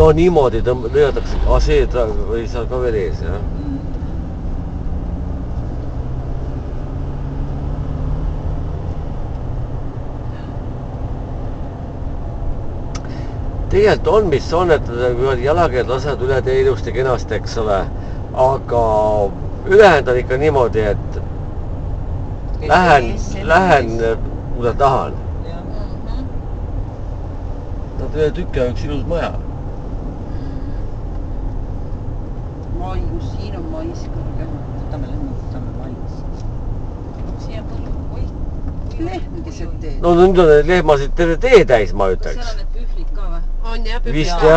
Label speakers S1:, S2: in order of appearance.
S1: no niimoodi tõmb-, see ta oli seal ka veel ees jah. tegelikult on, mis on, et kui jalakäijad lasevad üle tee ilusti kenasti, eks ole, aga ülejäänud on ikka niimoodi, et lähen, lähen, kuhu tahan. Nad üle tüki aja üks ilus maja.
S2: mai, kus siin on mais kõrgem, võtame lehma, võtame mais.
S3: siia põllu, oih.
S2: lehm keset teed.
S1: no nüüd on neid lehmasid terve tee täis, ma
S3: seal
S1: ütleks
S3: on. need pühvlid ka või?
S4: on jah,
S1: jah.